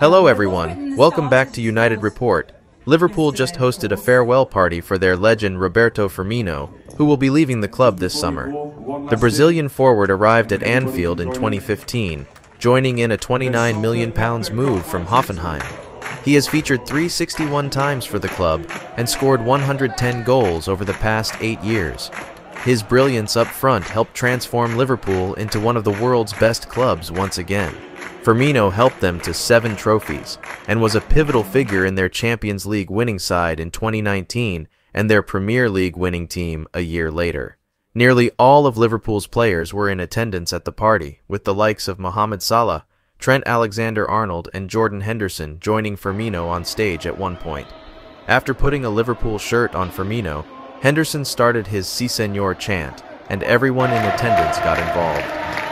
Hello, everyone. Welcome back to United Report. Liverpool just hosted a farewell party for their legend Roberto Firmino, who will be leaving the club this summer. The Brazilian forward arrived at Anfield in 2015, joining in a £29 million move from Hoffenheim. He has featured 361 times for the club and scored 110 goals over the past eight years. His brilliance up front helped transform Liverpool into one of the world's best clubs once again. Firmino helped them to seven trophies and was a pivotal figure in their Champions League winning side in 2019 and their Premier League winning team a year later. Nearly all of Liverpool's players were in attendance at the party, with the likes of Mohamed Salah, Trent Alexander-Arnold, and Jordan Henderson joining Firmino on stage at one point. After putting a Liverpool shirt on Firmino, Henderson started his Si Senor chant, and everyone in attendance got involved.